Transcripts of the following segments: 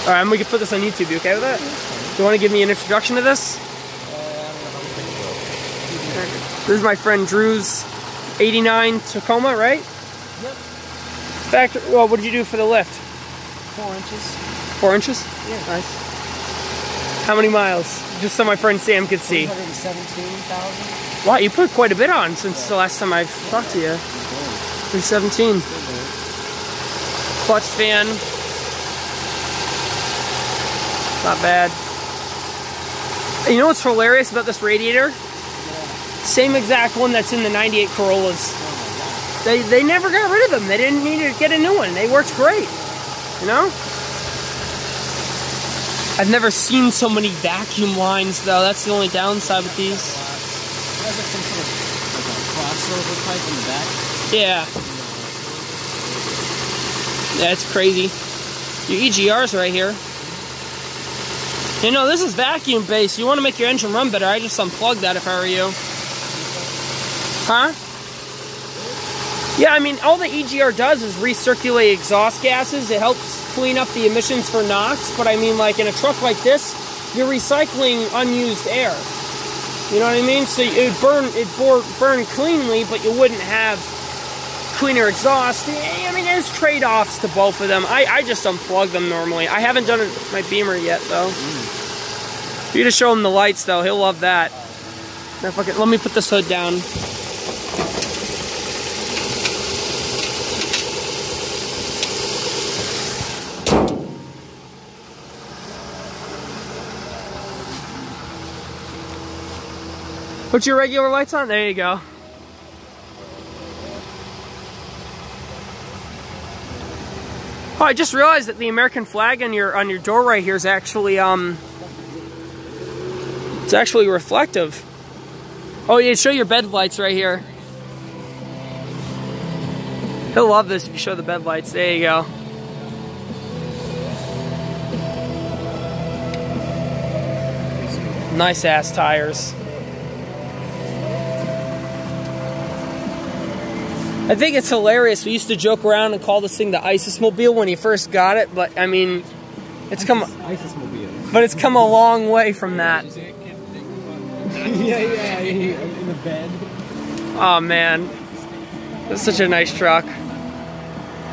All right, I'm gonna put this on YouTube. You okay with that? Do you want to give me an introduction to this? This is my friend Drew's 89 Tacoma, right? Yep. Factory. Well, what did you do for the lift? Four inches. Four inches. Yeah. Nice. How many miles? Just so my friend Sam could see. 117,000. Wow, you put quite a bit on since the last time I've talked to you. 317. Clutch fan. Not bad. You know what's hilarious about this radiator? Same exact one that's in the 98 Corollas. They, they never got rid of them. They didn't need to get a new one. They worked great. You know? I've never seen so many vacuum lines though. That's the only downside with these. Yeah. Yeah, it's crazy. Your EGR's right here. You know, this is vacuum based. You want to make your engine run better, I just unplug that if I were you. Huh? Yeah, I mean, all the EGR does is recirculate exhaust gases. It helps clean up the emissions for NOx, but I mean, like in a truck like this, you're recycling unused air. You know what I mean? So it burn it burn cleanly, but you wouldn't have cleaner exhaust. I mean, there's trade-offs to both of them. I, I just unplug them normally. I haven't done my Beamer yet, though. Mm. You just show him the lights, though. He'll love that. Now, fucking, let me put this hood down. Put your regular lights on. There you go. Oh, I just realized that the American flag on your on your door right here is actually um it's actually reflective. Oh yeah, show your bed lights right here. He'll love this if you show the bed lights. There you go. Nice ass tires. I think it's hilarious. We used to joke around and call this thing the ISIS-mobile when he first got it, but I mean, it's come. ISIS-mobile. But it's come a long way from that. yeah, yeah, in the bed. Oh man, that's such a nice truck.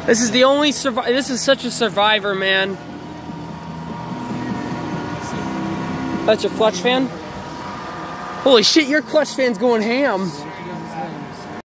This is the only survive. This is such a survivor, man. That's your clutch fan. Holy shit, your clutch fan's going ham.